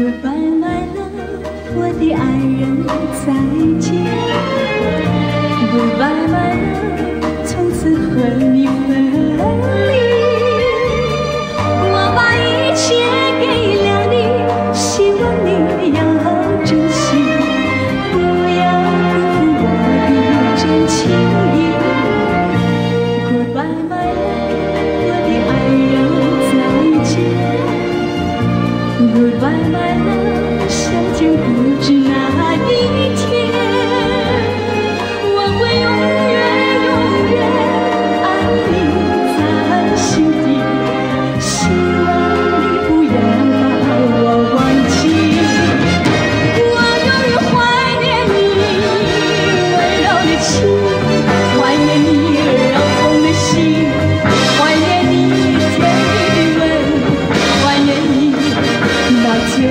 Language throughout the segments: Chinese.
goodbye my love 我的爱人再见 goodbye my love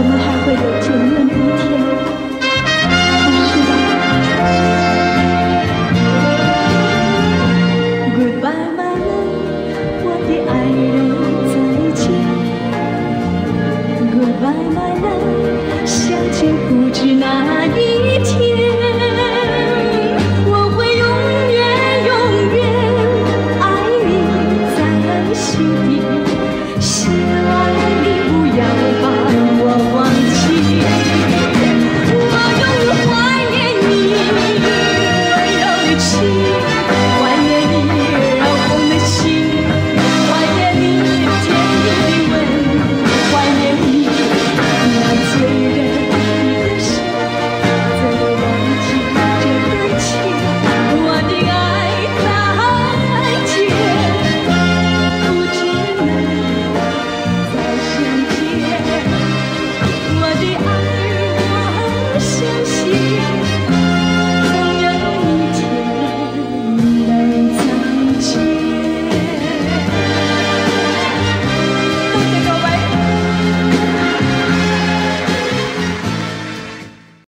我们还会有见面的一天不是 goodbye my love 我的爱人再见 goodbye my love 相见不知哪一心。